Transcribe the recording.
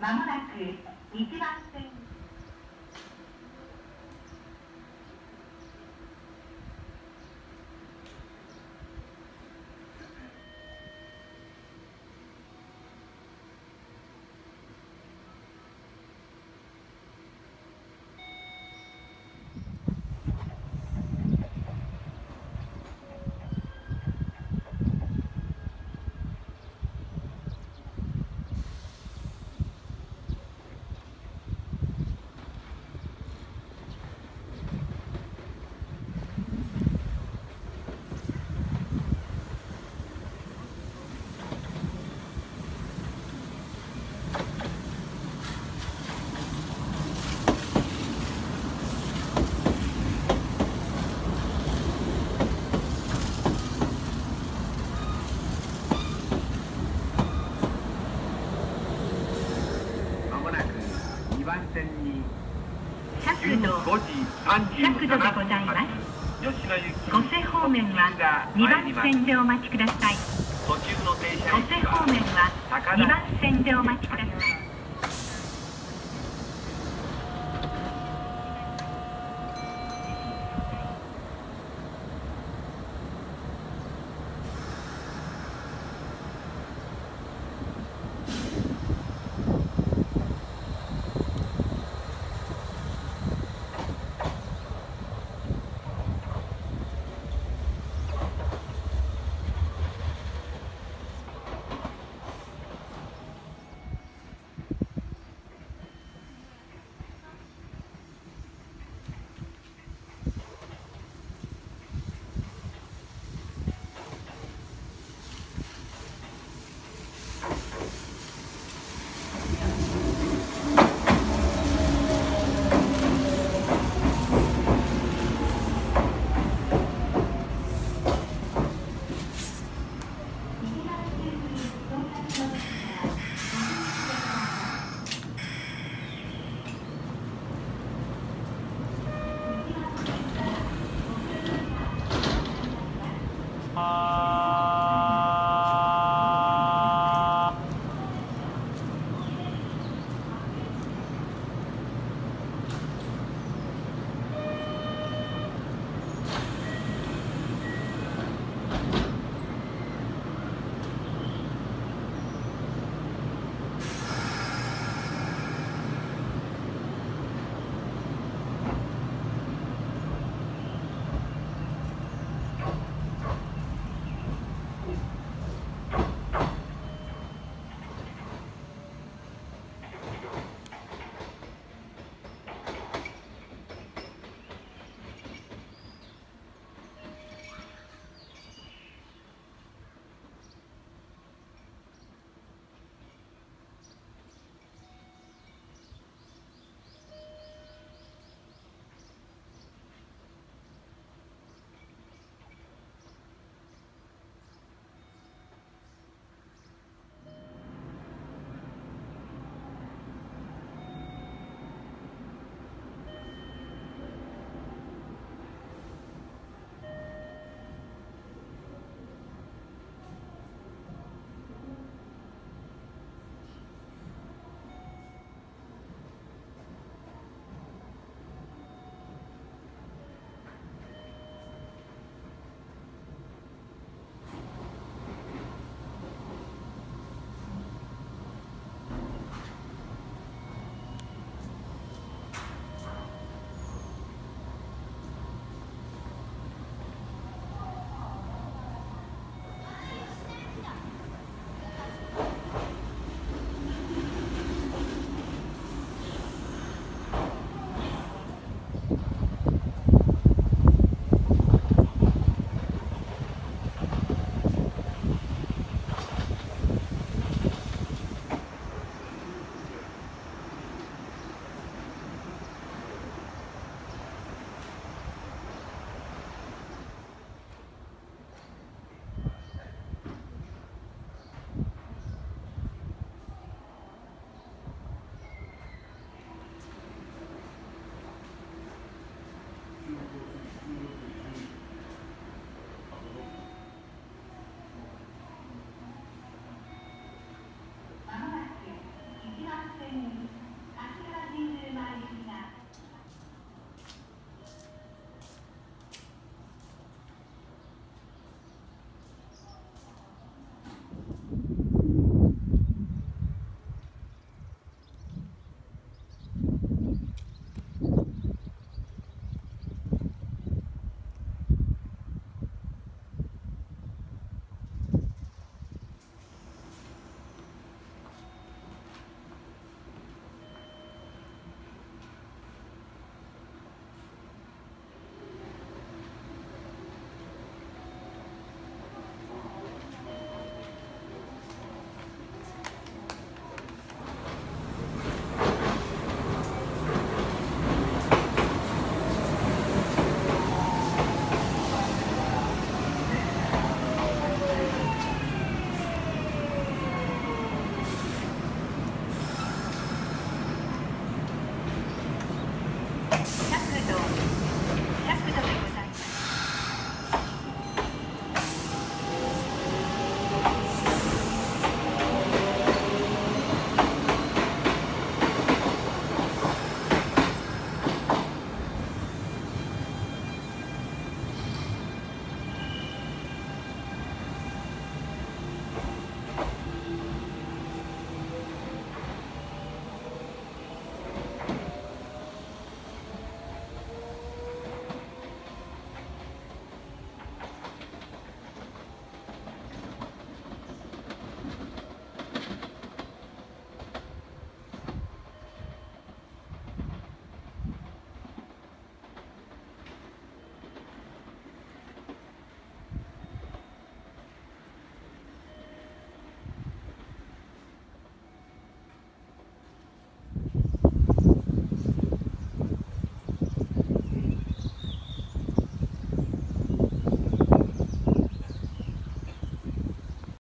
まもなく1番線まもなく2番線に100 15度時尺度でございます。吉野行き五瀬方面は2番線でお待ちください。途中の停車五瀬方面は2番線でお待ちください。